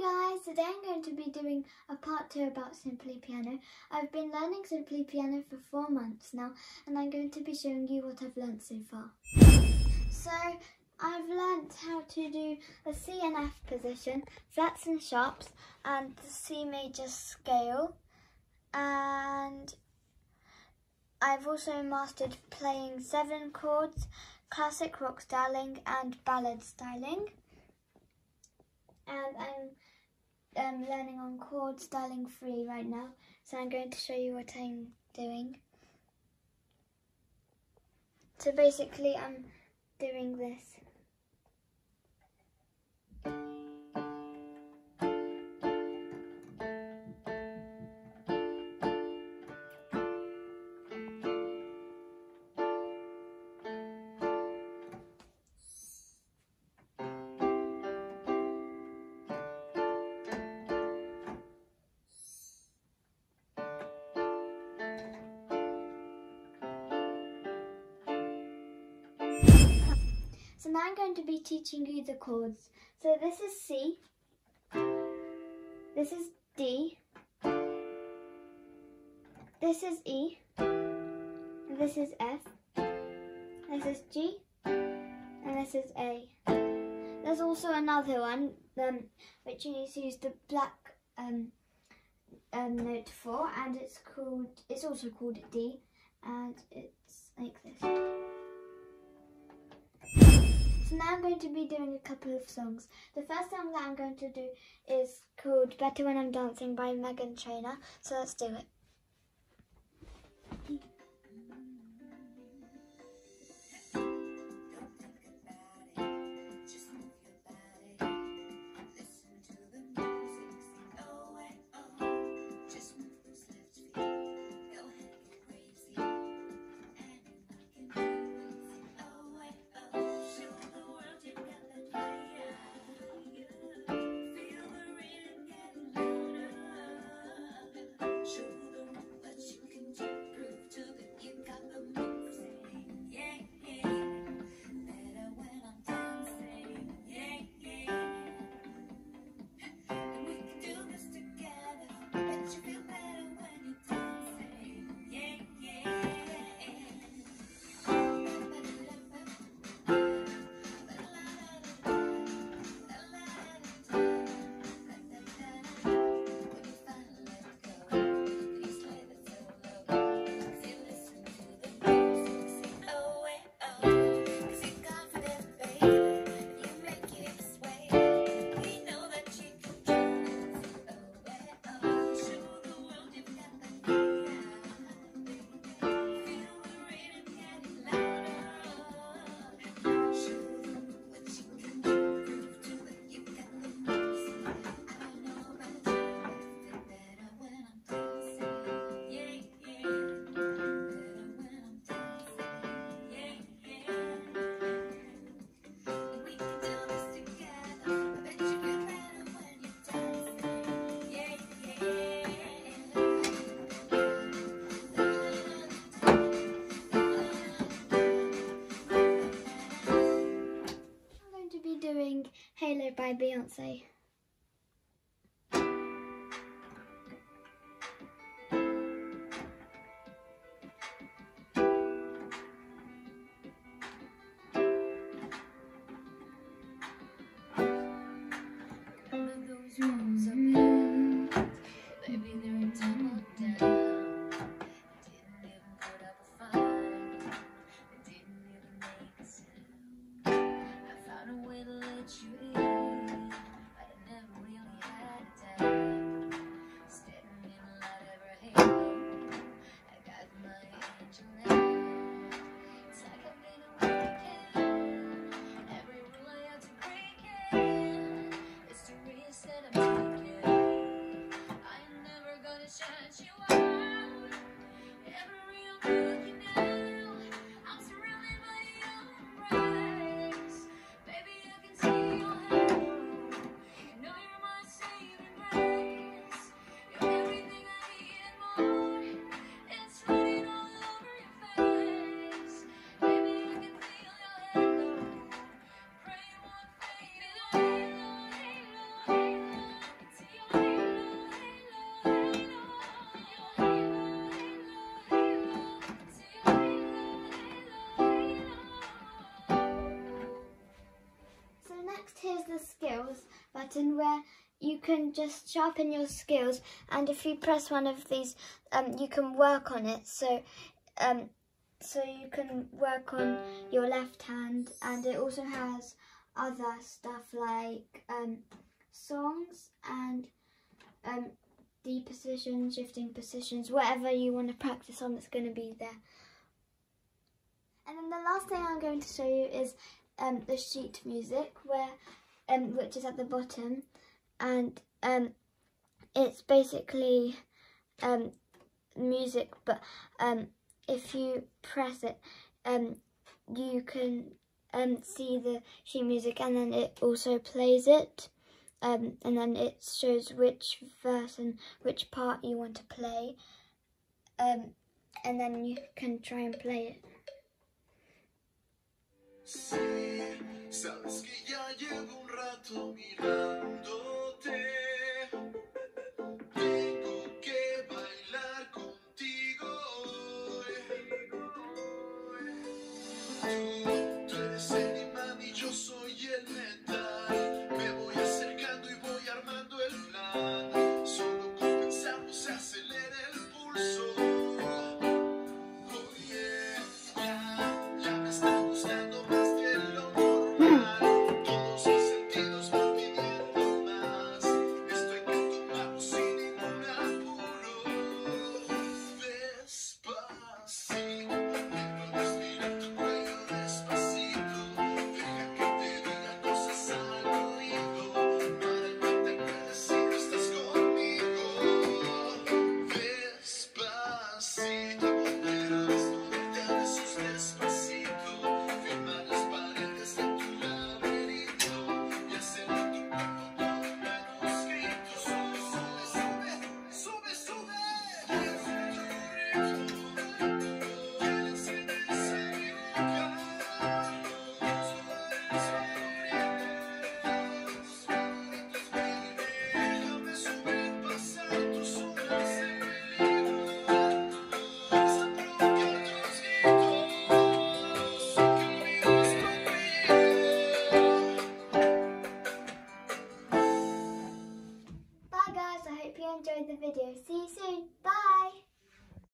Hi guys, today I'm going to be doing a part two about Simply Piano. I've been learning Simply Piano for four months now and I'm going to be showing you what I've learnt so far. So I've learnt how to do a C and F position, flats and sharps and the C major scale and I've also mastered playing seven chords, classic rock styling and ballad styling and I'm learning on chord styling 3 right now so I'm going to show you what I'm doing. So basically I'm doing this. So now I'm going to be teaching you the chords. So this is C, this is D, this is E, this is F, this is G, and this is A. There's also another one um, which you need to use the black um, um, note for, and it's called. It's also called D, and it's like this. So now I'm going to be doing a couple of songs. The first song that I'm going to do is called Better When I'm Dancing by Meghan Trainor. So let's do it. By Beyonce. Button where you can just sharpen your skills and if you press one of these um, you can work on it so um, so you can work on your left hand and it also has other stuff like um, songs and um, D positions, shifting positions, whatever you want to practice on, it's going to be there. And then the last thing I'm going to show you is um, the sheet music, where um, which is at the bottom, and um, it's basically um, music, but um, if you press it, um, you can um, see the sheet music, and then it also plays it. Um, and then it shows which verse and which part you want to play. Um, and then you can try and play it. Sí, sabes que ya llevo un rato mirándote. Tengo que bailar contigo. Tú